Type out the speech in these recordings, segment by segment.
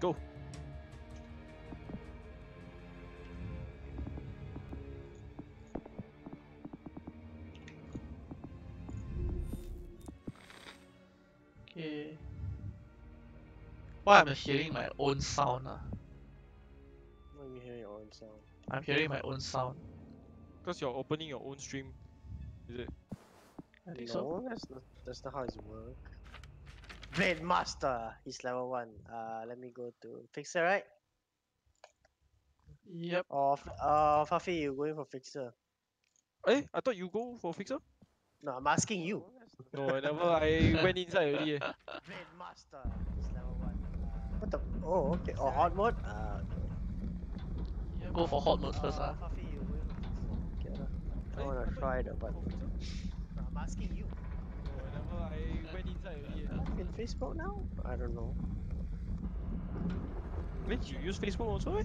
Let's go. Okay. Why I'm hearing my own sound? Ah? When you hear your own sound. I'm hearing my own sound. Because you're opening your own stream. Is it? I think no, so. that's not that's not how it works. Blade Master, he's level one. Uh, let me go to Fixer, right? Yep. Or uh, Fafi, you going for Fixer? Eh? I thought you go for fixer? No, I'm asking you. No, I never. I went inside already. eh. Blade Master, he's level one. Uh, what the? Oh, okay. Or hard mode? Uh, okay. Go for hot mode first. Uh, Ah. Fafi, you going for Fixer? Okay, lah. I wanna try the button. No, I'm asking you. No, I never. I went inside already. eh. In Facebook now? I don't know. Wait, you use Facebook also? Eh?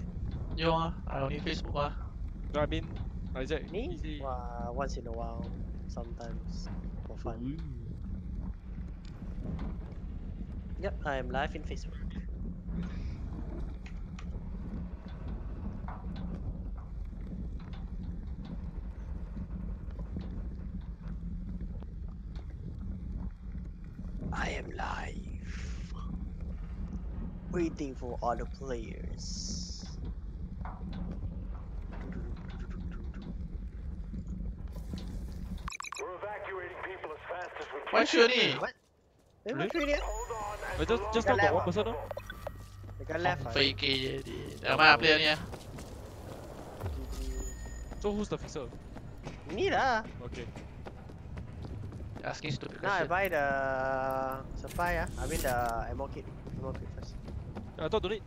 Yo, ah, I only Facebook. Ah. No, I mean, Isaac. Me? he say- Uh, once in a while, sometimes for fun. Ooh. Yep, I am live in Facebook. I am live. Waiting for other players. We're evacuating people as fast as we can. Why should he? What? They Really? were. Hold on and just just the now got one person. No? They got left. right? Fake je dia. Dah player ni? ah? So who's the fixer? Me lah. Okay. Asking stupid Now I buy the supply ah. I mean the ammo kit. Ammo kit first. I thought donate.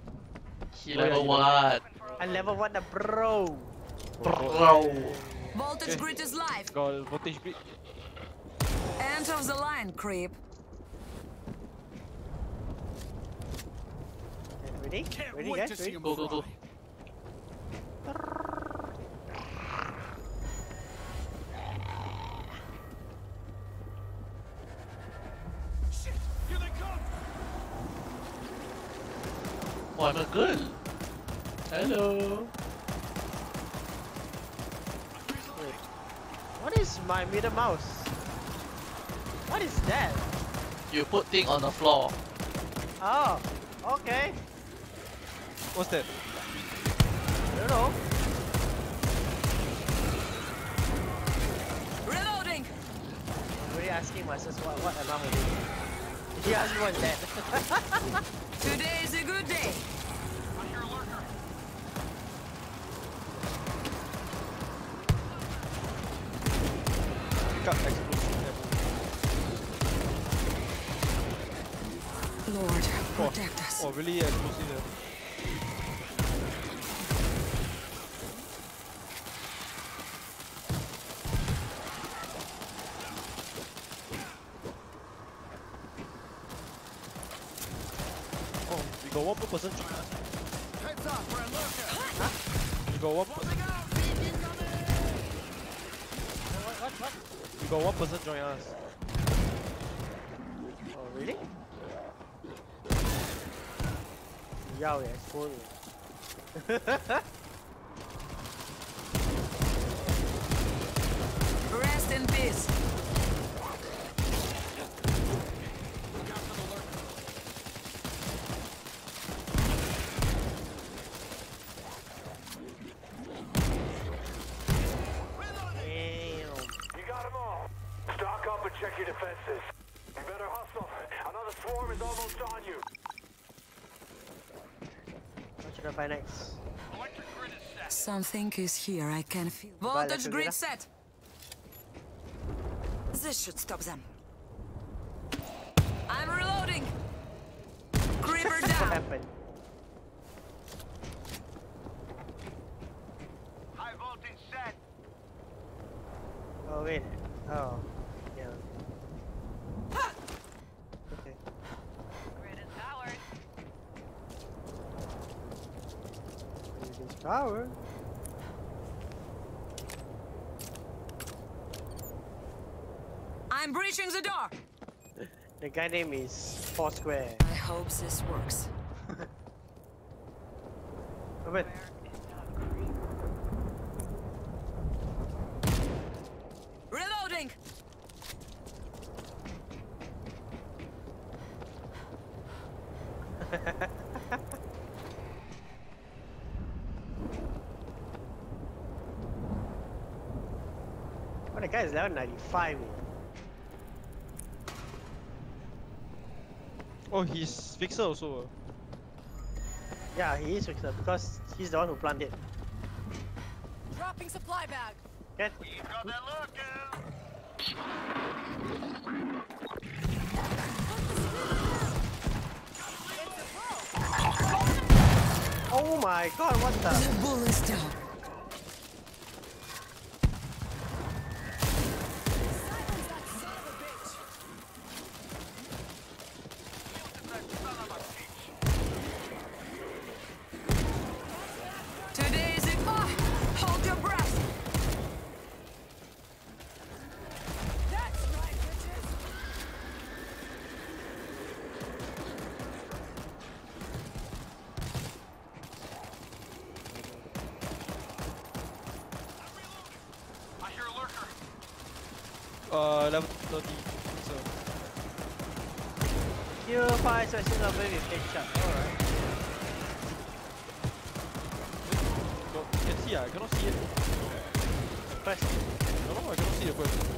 He Oh, yeah, level you know. what? I level one the bro. Bro. Okay. Voltage grid is live. Got voltage grid. End of the line, creep. Okay, ready? ready guys? Ready? Go, go, go. Oh, I'm a girl. Hello. What is my middle mouse? What is that? You put thing on the floor. Oh, okay. What's that? I don't know. Reloading. I'm really asking myself what, what am I holding? He asked me what's that. Today Yao, yeah, full. Rest What should I buy next? Something is here. I can feel. Voltage grid set. This should stop them. I'm reloading. Creeper What down. happened? High voltage set. Oh, wait. Oh, yeah. Okay. Grid is powered. Using power. I'm breaching the guy name is Foursquare. I hope this works. Open. Reloading! Oh, the guy is level 95. Oh, he's fixer also. uh. Yeah, he is fixer because he's the one who planted. Dropping supply bag. Get. Oh my god, what the? The bull is down. Kill five sessions of with headshot. Alright. no, you can see, I cannot see it. Press. No, no, I cannot see the person.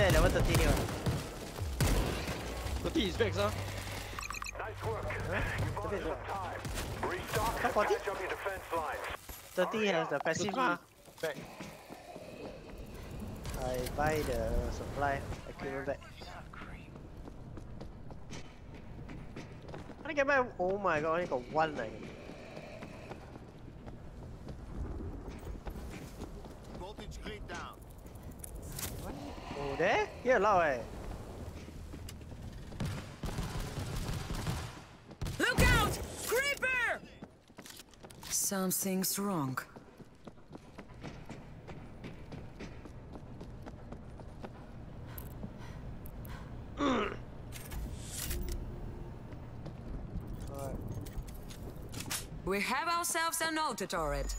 He's at level 30 here. 30 is vex, ah. Nice work. Huh? You bought us 30 some time. Restock Huh, and 40? patch up your defense lines. 30 has the passive ah. Back. I buy the supply I equipment back. How do I get back? Oh my god, I only got one like. Voltage grid down. Oh there? Here loud eh. Look out! Creeper! Something's wrong. We have ourselves an auto turret.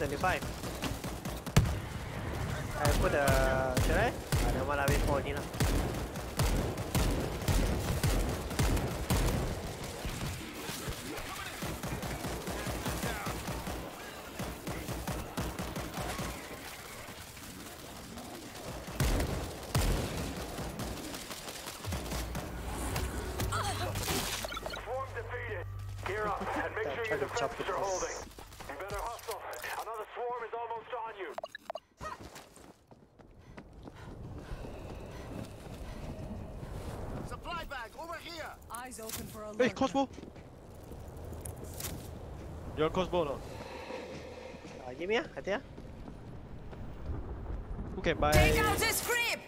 75 I put the... Uh, should I? Uh, the one I wait for ni lah Hey, crossbow! You want crossbow or not? Uh, give me ah, hati ah. Who can buy Take out this creep!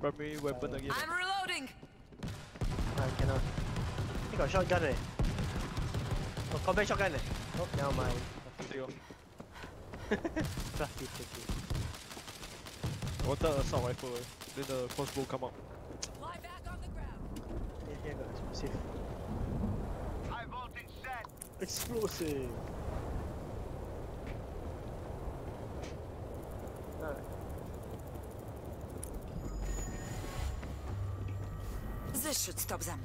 primary weapon again? I'm reloading! I cannot. He got shotgun eh. Oh, combat shotgun eh. Oh, never mind. Take off. Fluffy tricky. I wanted an assault rifle, eh. then the crossbow come out. Explosive. Alright. This should stop them.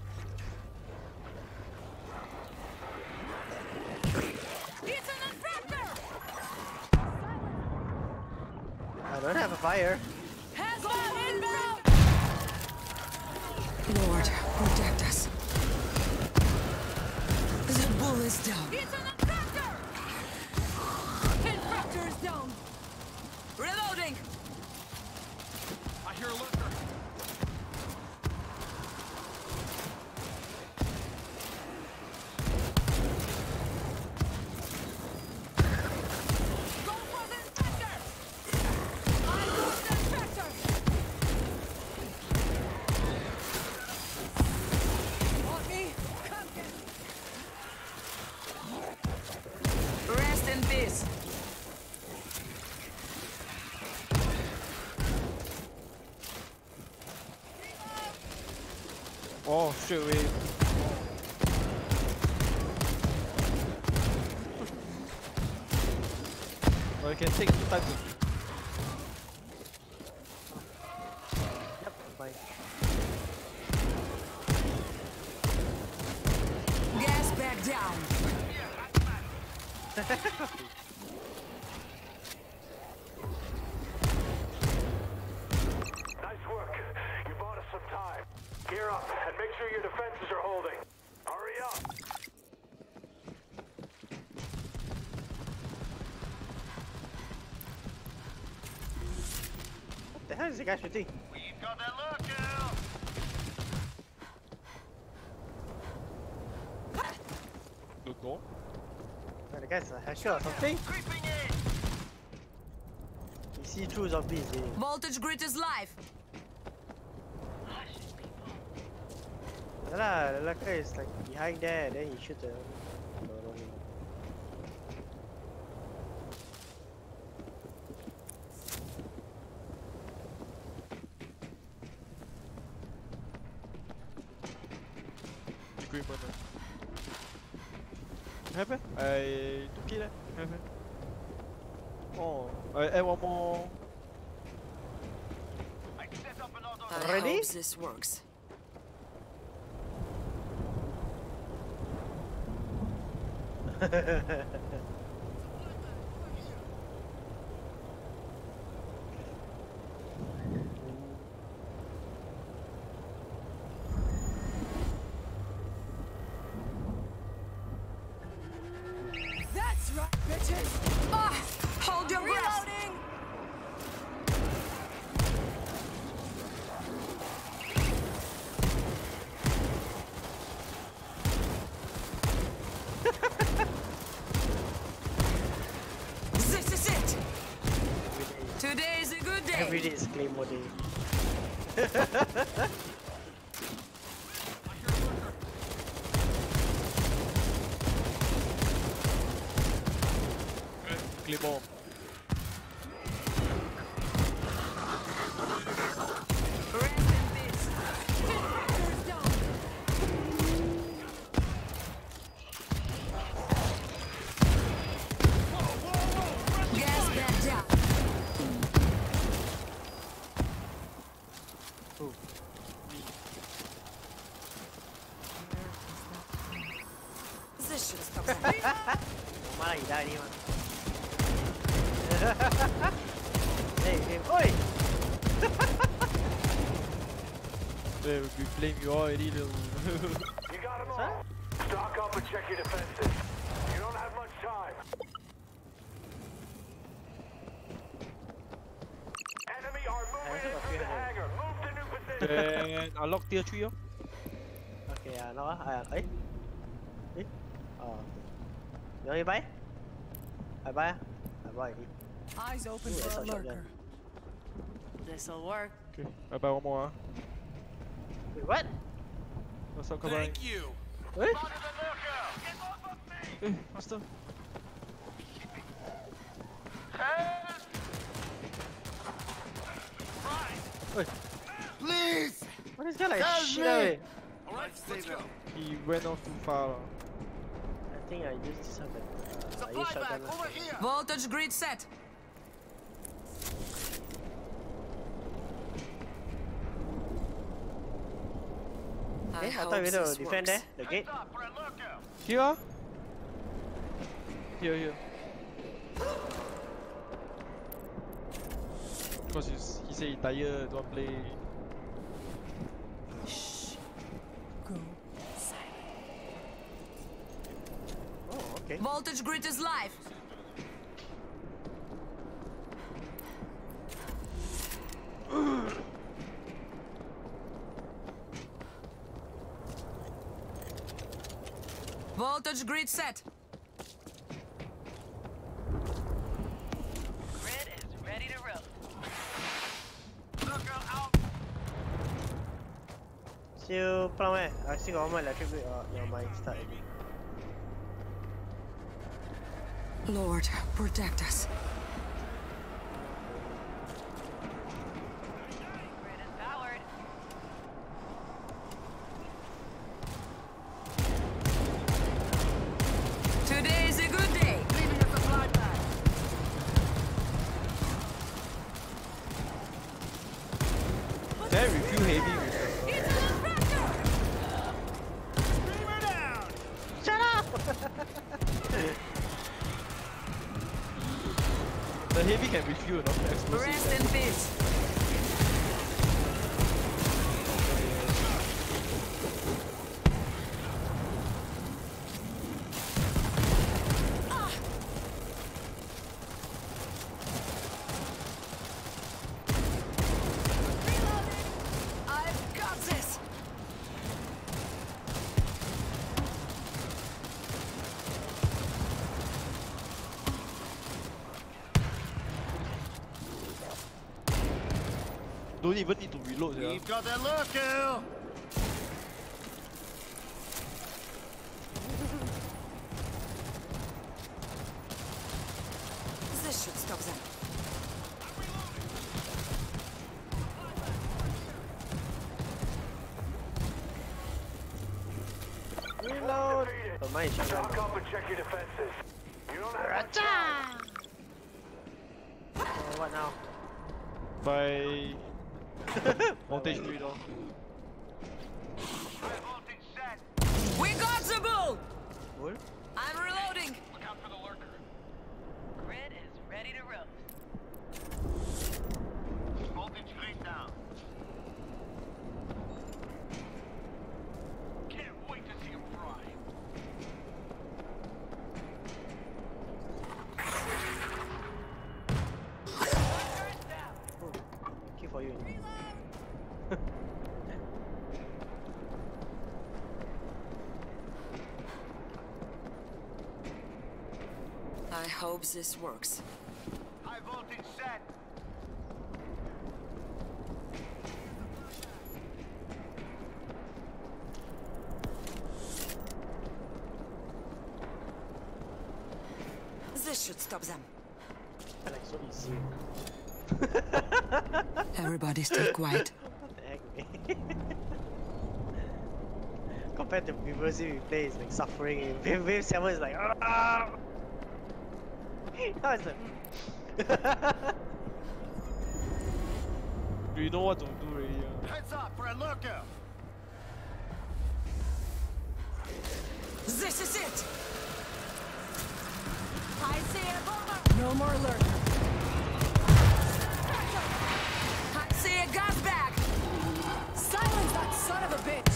What the hell is the guy shooting? We've got a lurker. Don't go. Oh, the guy's a hacker or something? Creeping in. You see through zombies, eh? Voltage grid is live. Yeah lah, the lurker is like behind there, then you shoot the. No, no, no. Equipment. eh. Have eh? I took it eh? Have eh? Oh, I add one more. I set up another. I Ready? hope this works. you already little. You got them all. Stock up and check your defenses. You don't have much time. Enemy are moving still in got the 300. hangar. Move to new position. Then unlock tier 3 oh. Okay, ah, now ah, ah, eh? Eh? Oh, okay. You want me buy? I buy ah? I buy already. Eyes open for a lurker. This'll work. Okay, I buy one more ah. Wait, what? What's up, Kabang? Thank you. Spotted the lurker. Get off of me. Eh, faster. Help! Right. Please! What is that like Help shit me! All right, let's go. He went off too far. I think I used this one, but uh, I Supply used bag over here. Voltage grid set. I Eh, I hope thought we this to defend there, the gate. Heads up for a lurker. Here? Here, here. Because he's, he say he tired, don't play. Shh. Go silent. Oh, okay. Voltage grid is live. Voltage grid set. Grid is ready to roll. Lurker out. Still plan where? I still got one more electric grid. Oh, never mind, start. Lord, protect us. Don't even need to reload. We've got a lurker. This should stop them. Reload! Defeated. Oh, mine is shotgun. Stock up and check your defenses. You don't have much time. Oh, what now? By voltage grid oh. High voltage set. We got the bull! Bull? I'm reloading. Look out for the lurker. Grid is ready to roll. Voltage grid down. Can't wait to see him fry. Keep for you. I hope this works. High voltage set. This should stop them. like so easy. Everybody stay quiet. what the heck, man? Compared to previously we play, it's like suffering. Wave, wave 7 is like, ah! Now it's like, You know what to do already. Yeah. Heads up for a lurker. This is it! I see a bomber. No more lurker. I see a gas bag! Silence that son of a bitch.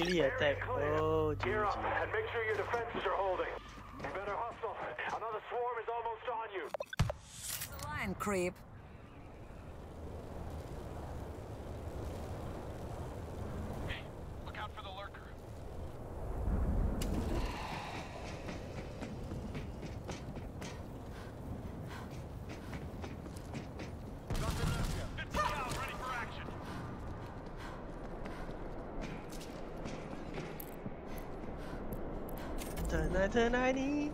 Melee attack. Oh, Gear up and make sure your defenses are holding. You better hustle. Another swarm is almost on you. The line, creep. Look out for the lurker. Got the lurker. 50 cal ready for action. Turn nine, turn 90.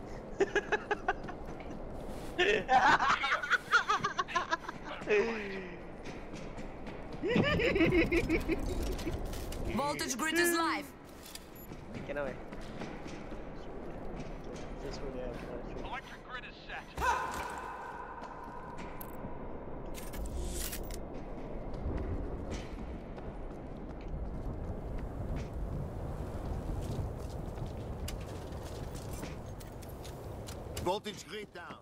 Voltage grid is live. Cannot wait. Just go there, cannot shoot. Electric grid is set. Voltage grid down.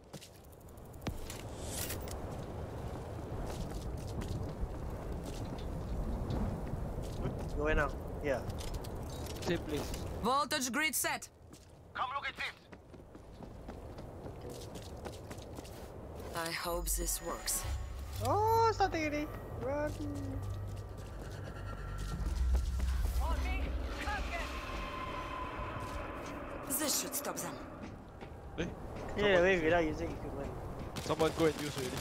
Go in now. Yeah. Same place. Voltage grid set. Come look at this. I hope this works. Oh, something already. Run. On me. Target. This should stop them. Eh, Clear away without using equipment. someone go and use already.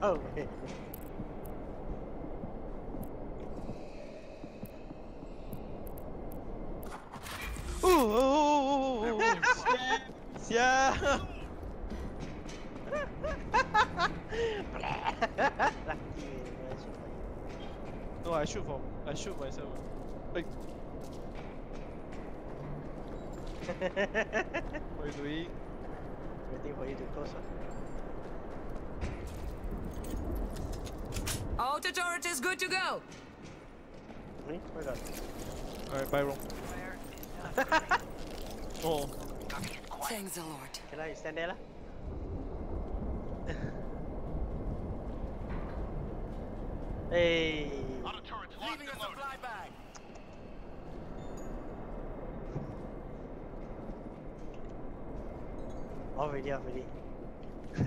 What? Oh, wait. Ooh, oh, oh, oh, oh, oh. Sia! Lucky, man. No, I shoot from I shoot myself. Like, what are you doing? Waiting for you to close one. Auto turret is good to go. Hmm? Where got? Alright, bye wrong. Oh, Thank the Lord. Can I stand there hey. Auto turrets locked and loaded. flyback. Off already, off already.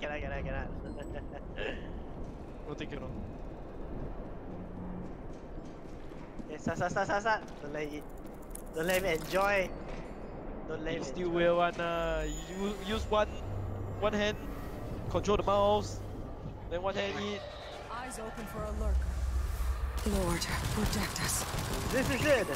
cannot, cannot, cannot. no start, start. Don't let it. Don't let him enjoy. Don't let He him still enjoy. will one uh, you use one one hand, control the mouse, then one hand eat. Eyes open for a lurker. Lord, protect us. This is it.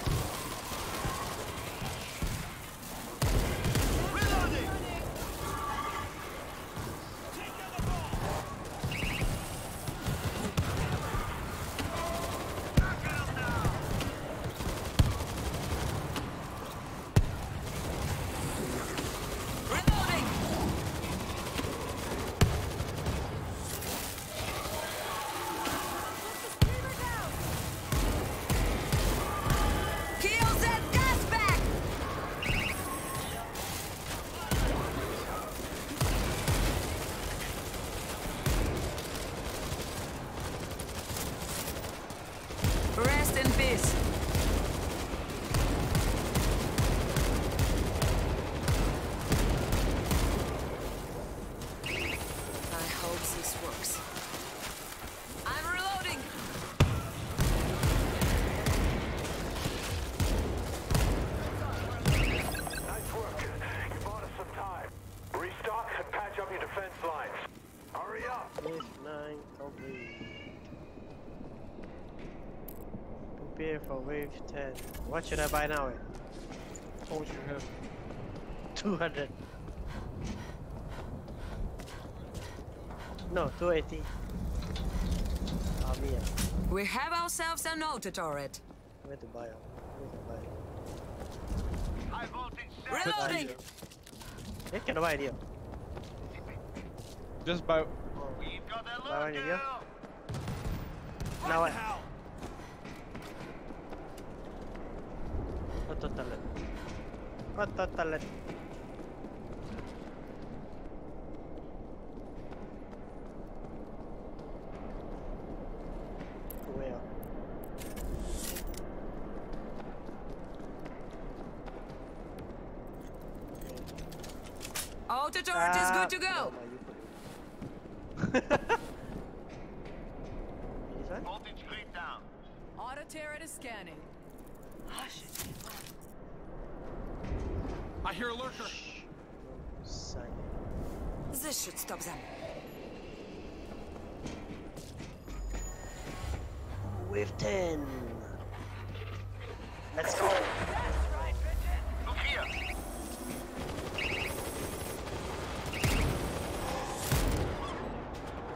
Prepare for wave 10. What should I buy now? Eh? How much you have? 200. No, 280. Army. ah. We have ourselves an auto turret. Where to buy? Where to buy? High voltage. Reloading! Eh, cannot buy idea. Just buy. We've got that Buy load now. Now what? Hell. Auto talent. Auto talent. Auto turret is good to go. Voltage grid down. Auto turret is scanning. I hear a lurker. Side. This should stop them. Wave 10. Let's go. Look here.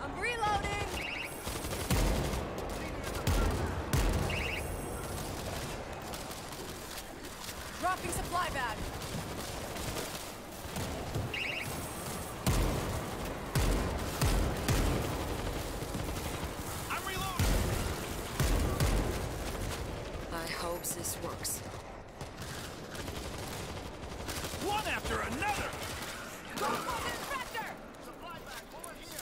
I'm reloading. Dropping supply bag. I'm reloading. I hope this works. One after another. Infector! Supply bag over here.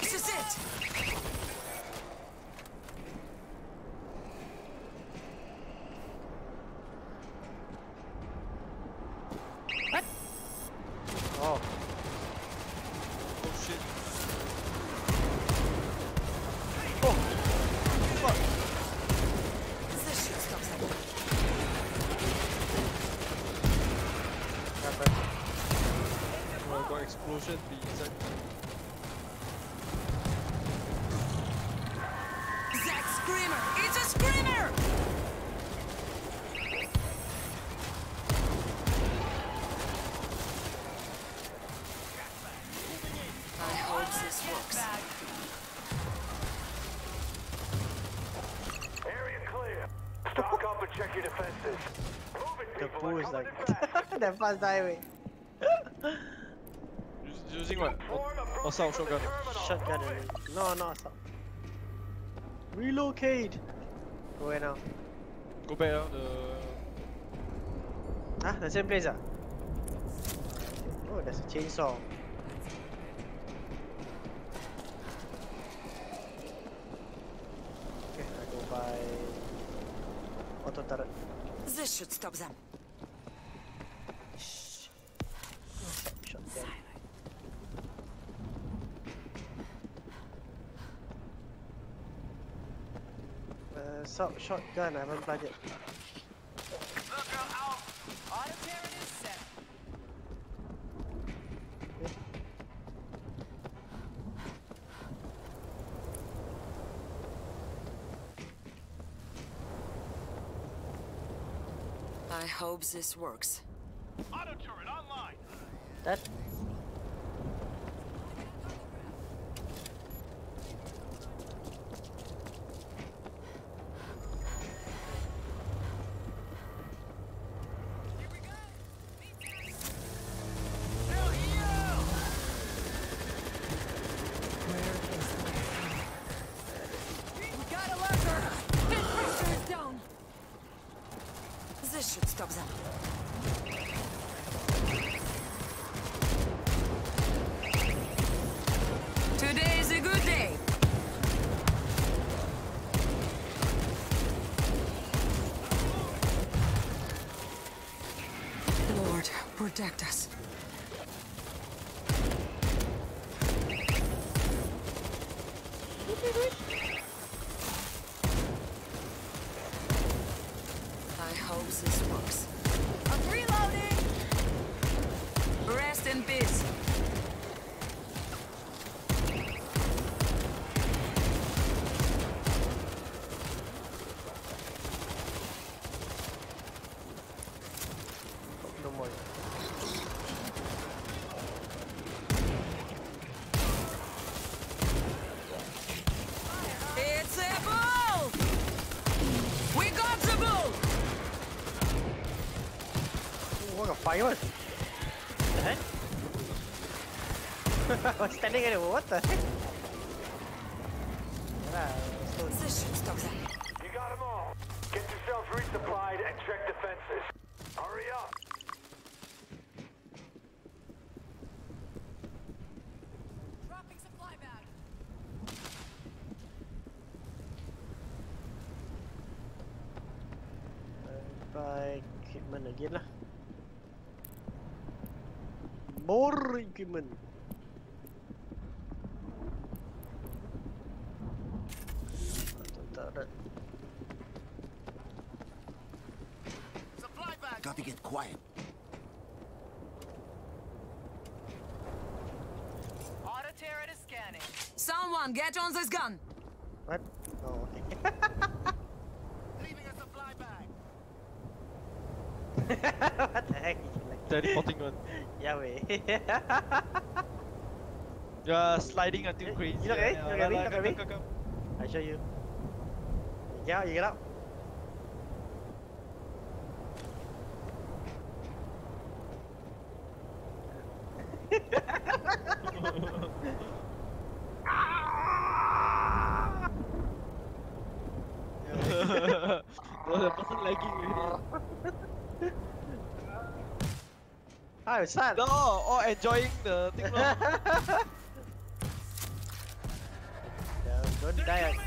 This is it! Oh, Oh shit. This should stop them. happened. Oh, got explosion. Be inside. That screamer! It's a screamer! I hope this works. Area clear. Stock up and check your defenses. The people. pool We're is coming like in fast. that fast highway. Using what? Swarm approaching Assault the shotgun. terminal. Shotgun. Move only. No, no assault. Relocate. Go where now? Go back. Uh, the Huh? The same place ah? Oh, there's a chainsaw. Okay, I go buy auto turret. This should stop them. Shotgun. Uh, so, shotgun, I haven't budget. Lurker out. Auto turret is set. I hope this works. Auto turret online. That protect us. I hope this works. I'm reloading. Rest in peace. What the fire? What the heck? I was standing at it. What the heck? More equipment. Tak ada. Supply bag. Got to get quiet. Auto turret is scanning. Someone get on this gun. What? Oh, okay. Leaving a supply bag. what the heck? Like, Teleporting one. Yeah, wait. Yeah, sliding until Eh, crazy. you look at me, look at me, look at me. come, come, come. I show you. You get out, you get out. no, the person lagging already. Hi, son. No, all enjoying the thing. lor. Don't, don't die.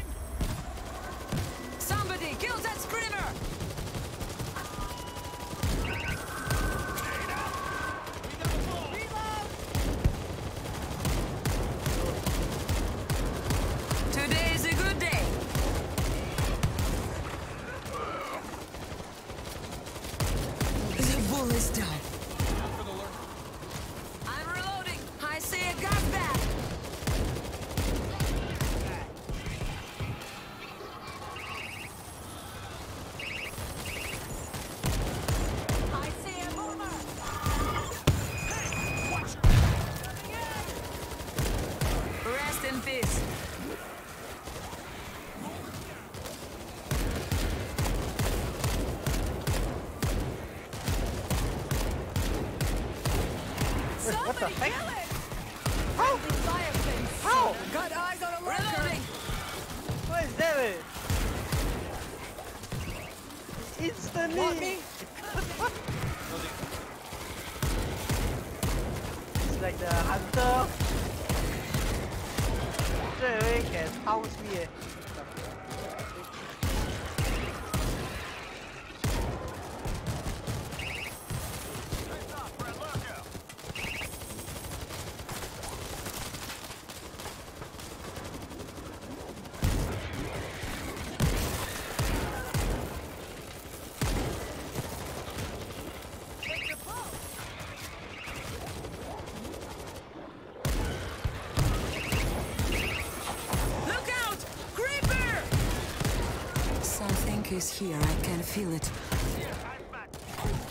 Here. I can feel it. Here, I'm back.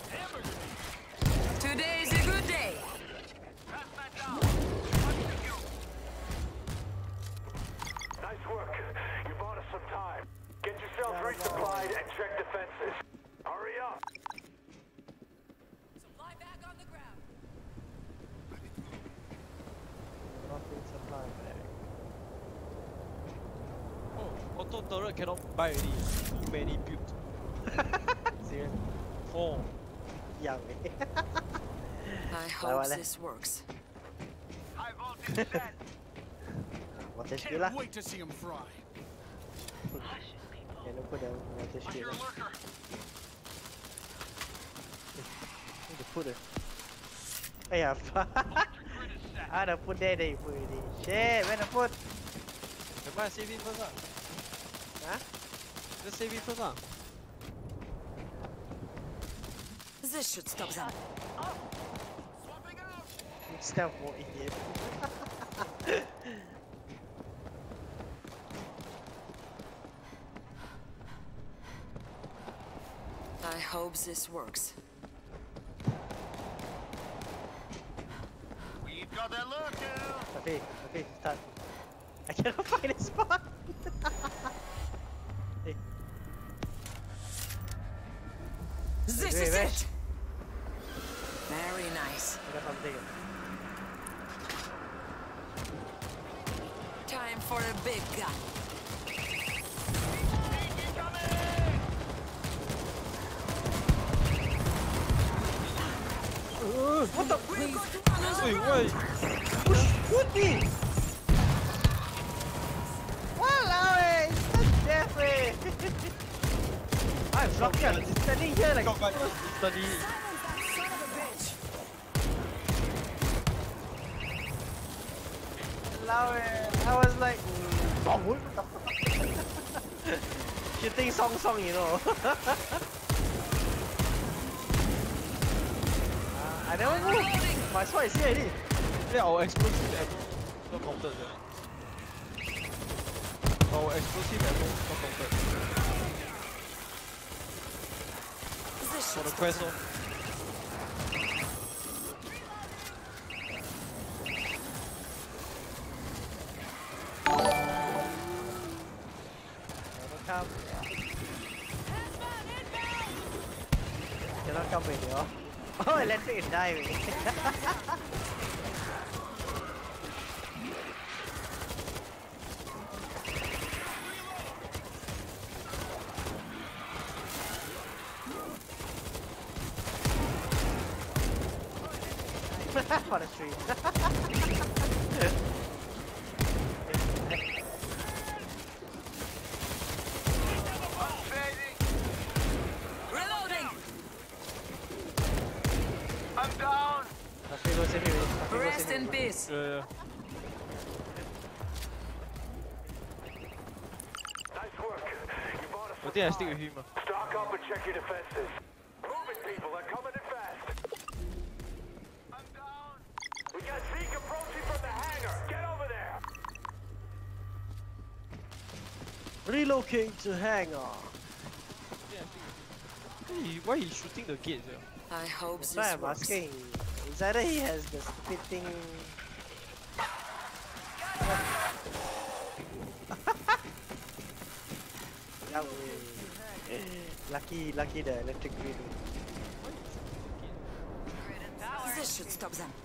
Hamburger. Today is a good day. Pass that down. Watch the queue. Nice work. You bought us some time. Get yourselves resupplied and check defenses. Hurry up. Supply bag on the ground. Dropping supply bag. Oh, auto turret cannot buy already. Too many built. Serious? Four. Young. eh? I what hope leh? this works. High voltage set. Water skill lah. wait to see him fry. Can you put the water I skill hear a lah. lurker. Need to put it. Eh ya. Grid is set. Ah, dah put there, then you put already. Shit, where the put? Never mind, save it first lah. Huh? Just save it first lah. This should stop them. Swapping out. Stealth mode idiot. I hope this works. We've got a lurker. Okay, okay, start. I cannot find a spot. What the? Wait, why? Shoot me! Walao eh! It's death eh! I'm lucky I'm standing here like oh, study. my. Walao eh! I was like... mm, Song what the fuck? Shooting song song you know. Uh, I never know. My sword is here already. Yeah, our explosive ammo not counted. Yeah. Our explosive ammo electric is dying. For the tree. Reloading! I'm down. Tafi go save me. Tafi go Rest save in me. peace. Yeah, yeah. Nice work. You bought us I think I stick with him. Stock up and check your defenses. Moving people, they're coming in fast. I'm down. We got Zeke approaching from the hangar. Get over there. Relocate to hangar. Why he, why he shooting the gates? Yeah? I hope this why I'm works. asking. It's either he has the stupid thing. Yeah, we- lucky, lucky the electric grid. This should stop them.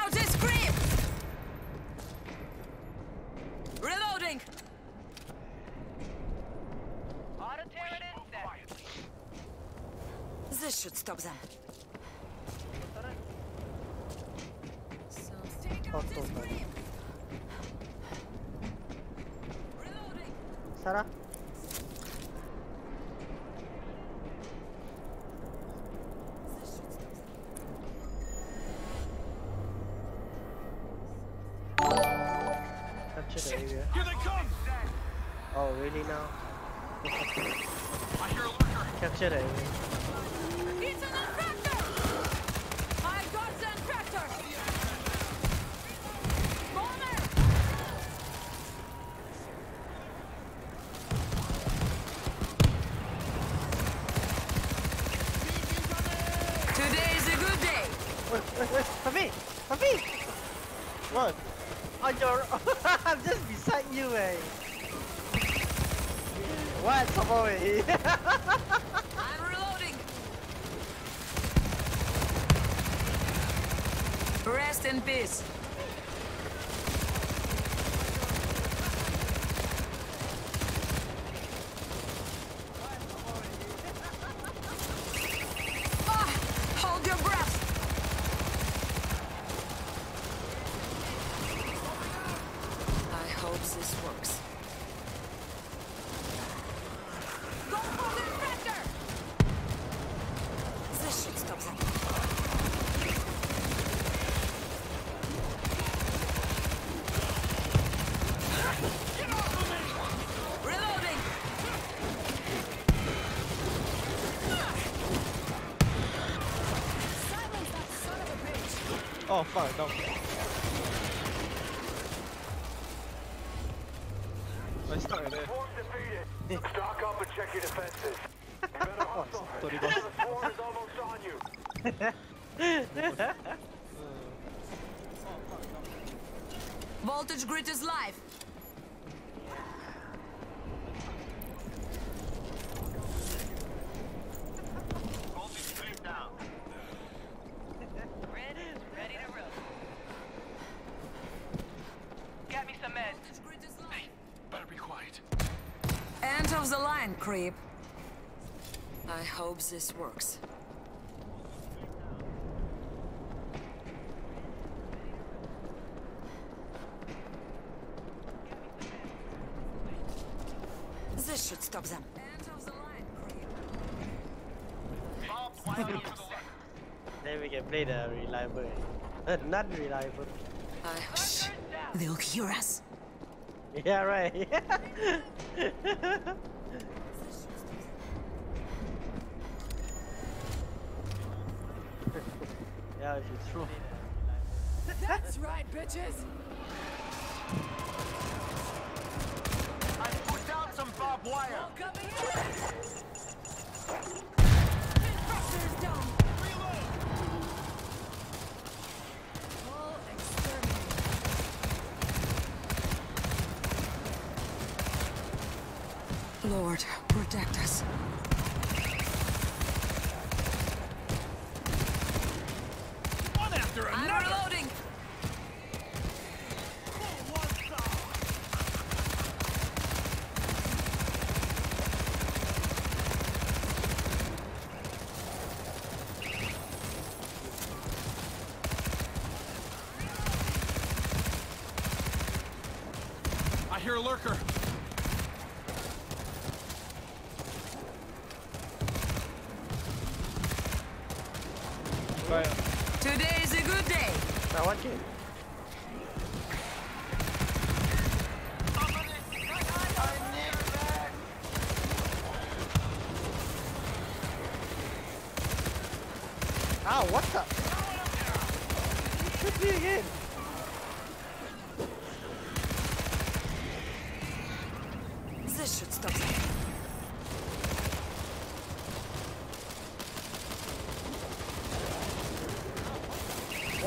What? Come over here. I'm reloading. Rest in peace. Oh fuck, don't. creep. I hope this works. This should stop them. then we can play the reliable. Not reliable. I... Shh. They'll hear us. Yeah, right. Yeah, if you throw. That's right, bitches! I put down some barbed wire! Lord, protect us.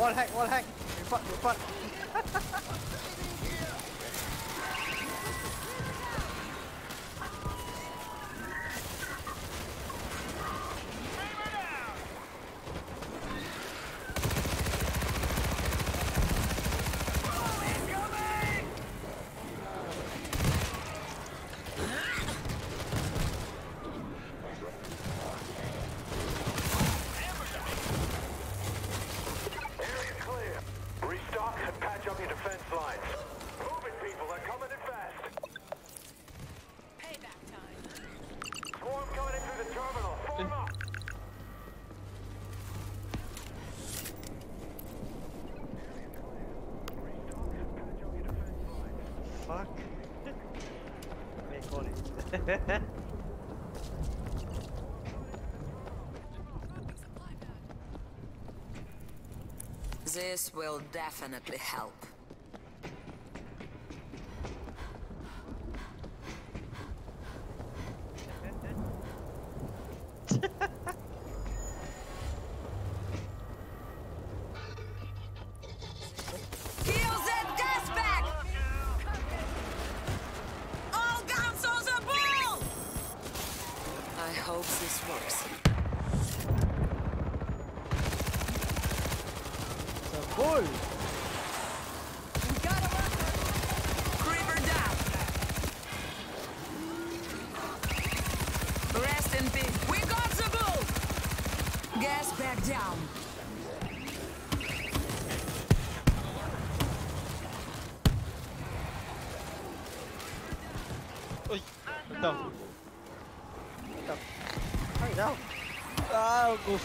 我来，我来。this will definitely help.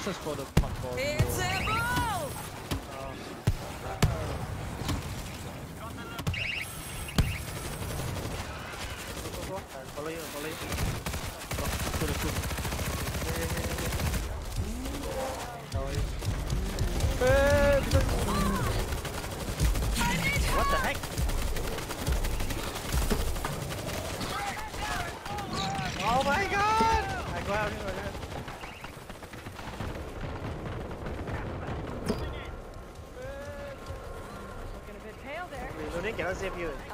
essas foram. How's your?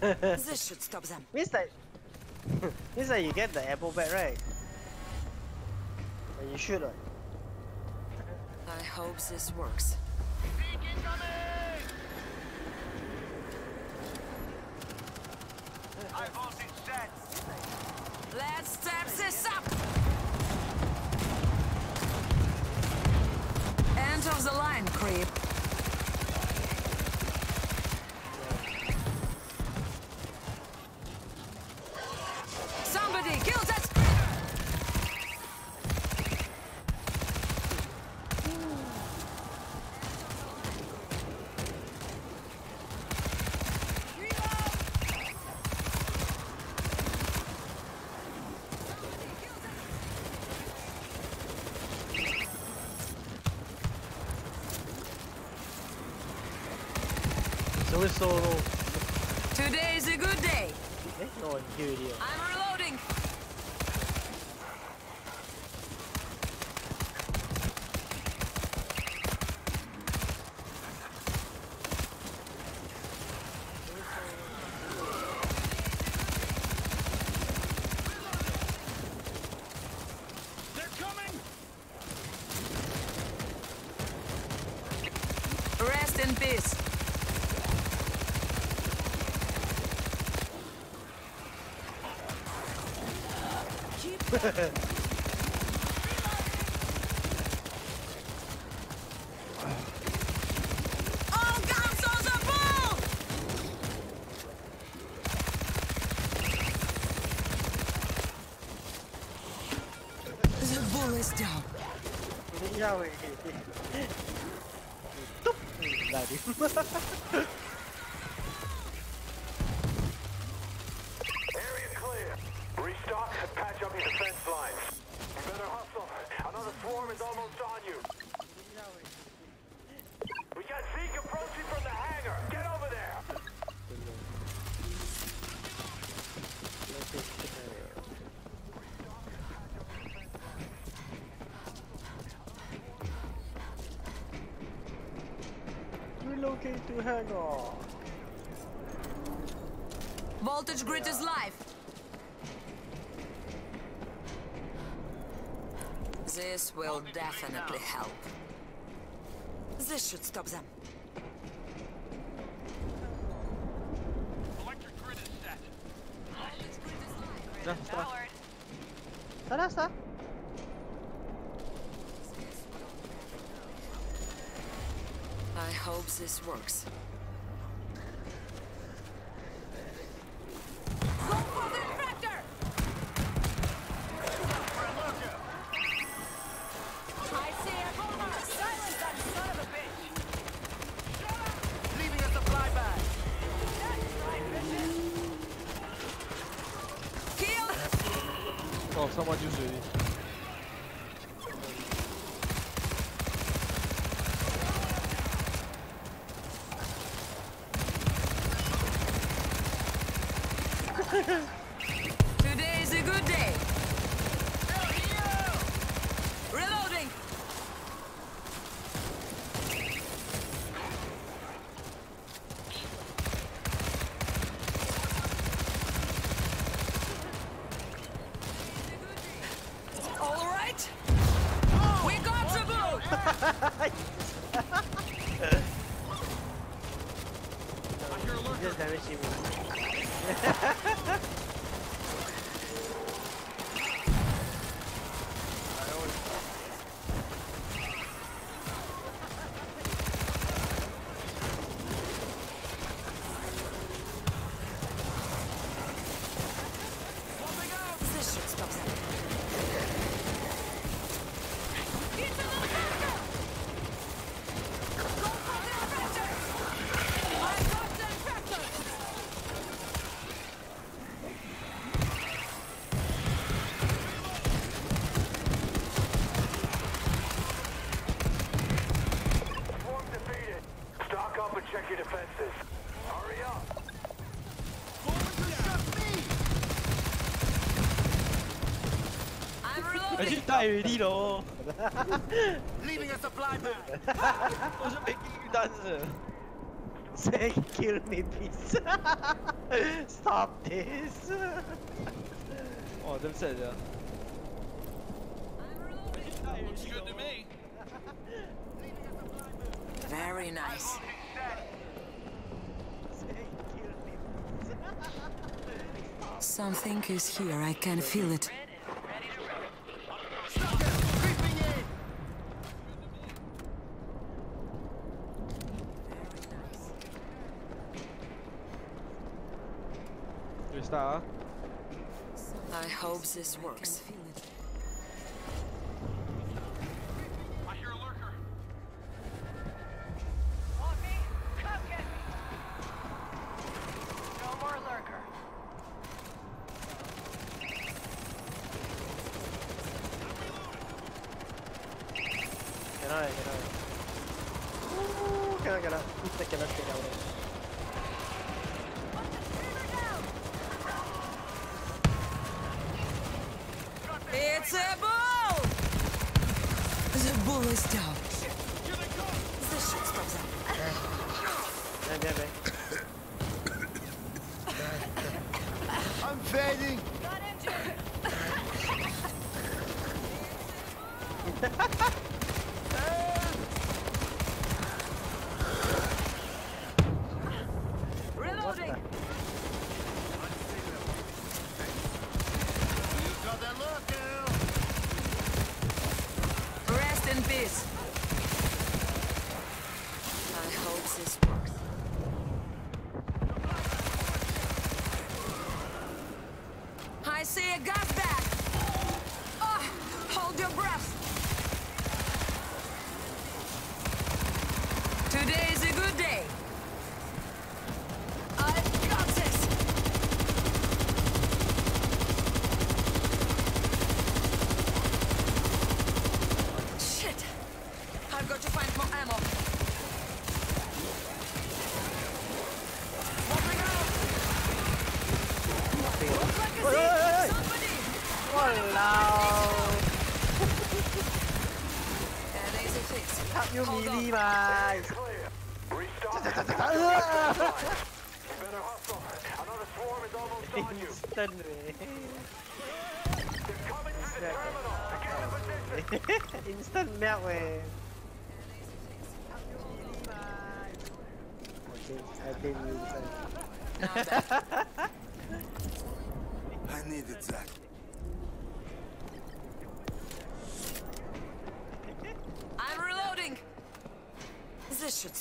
this should stop them. Means that means that you get the apple back, right? And you should. Like. I hope this works. Today Today's a good day. Yahweh. Tup! Dali. to hang on. Voltage grid yeah. is live. This will definitely help. This should stop them. die already though. Leaving a supply bag. was making you dance. Say kill me please. Stop this. oh damn sad yeah. Looks good to me. Very nice. Something is here, I can feel it. this works. Це Бол! Забула стяг. Зашить, стоп, Давай, I'm fading. Got injured.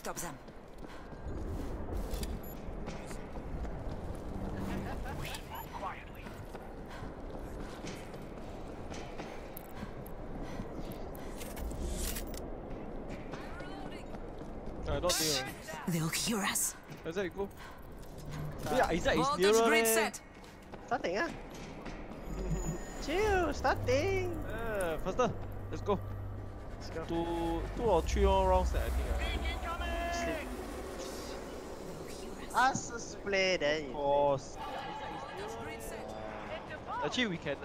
Stop them. Quietly. Uh, not near. They'll hear us. Isaac, go. Yeah, Isaac is Voltage nearer. grid leh. set. Starting, ah. Chill, starting. Yeah, faster. Let's go. Let's go. Two, two or three more rounds. That I think. Sleep. Us us play then. Eh, you- Cause Grid uh, actually we can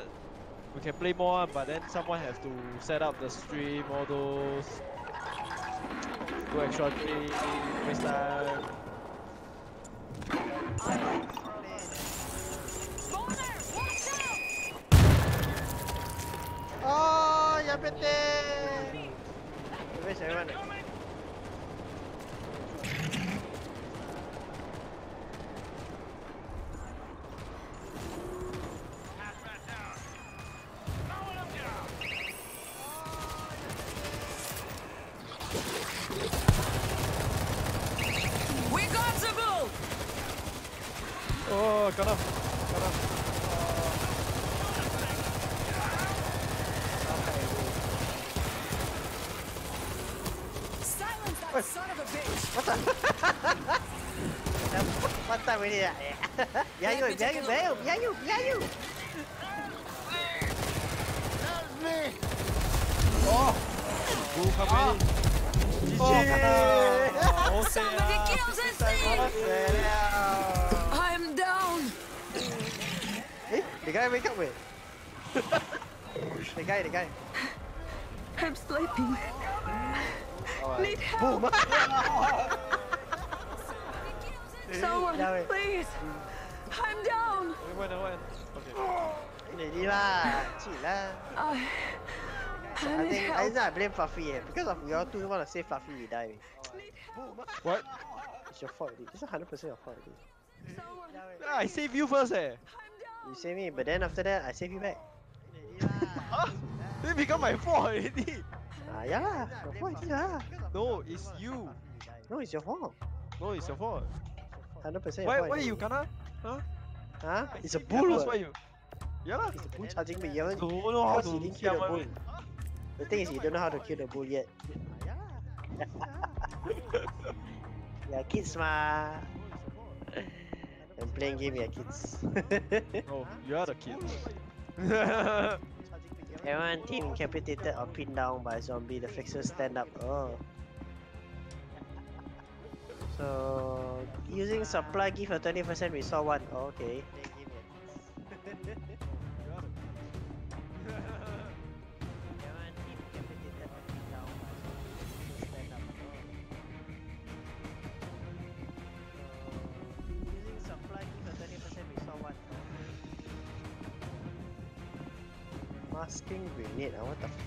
we can play more, but then someone have to set up the stream, all those. Do extra thing, waste time. Someone, Yeah, wait. please! I'm down! Wait, wait, wait. Okay. Ready lah, chill lah. I, I I think I, think I blame Fluffy eh. Because of y'all two want to save Fluffy, we die. What? It's your fault, already. It's 100% your fault. already. Someone, Ah, I save you first, eh. You save me, but then after that, I save you back. Huh? It become my fault already. Ah, yeah lah. Your fault already lah. No, it's you. No, it's your fault. No, it's your fault. 100% Why, fault. why already. you kena? Huh? It's a bull. that's why you. Yeah lah. It's a bull charging me. You haven't Don't know how to didn't kill the bull. The thing is, you don't know how to kill the bull yet. yeah, kids ma. I'm playing game, yeah, kids. oh, you are the kid. Everyone team incapacitated or pinned down by a zombie. The fixers stand up. Oh. So using supply give a 20% we saw one. Oh, okay. Everyone team incapacitated or pinned